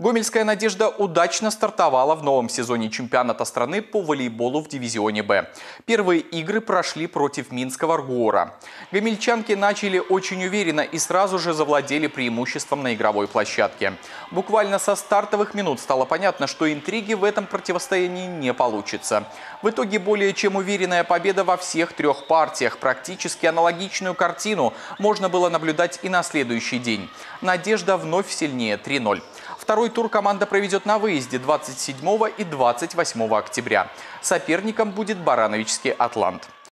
Гомельская «Надежда» удачно стартовала в новом сезоне чемпионата страны по волейболу в дивизионе «Б». Первые игры прошли против Минского «Аргуора». Гомельчанки начали очень уверенно и сразу же завладели преимуществом на игровой площадке. Буквально со стартовых минут стало понятно, что интриги в этом противостоянии не получится. В итоге более чем уверенная победа во всех трех партиях. Практически аналогичную картину можно было наблюдать и на следующий день. «Надежда» вновь сильнее 3-0. Второй тур команда проведет на выезде 27 и 28 октября. Соперником будет Барановичский «Атлант».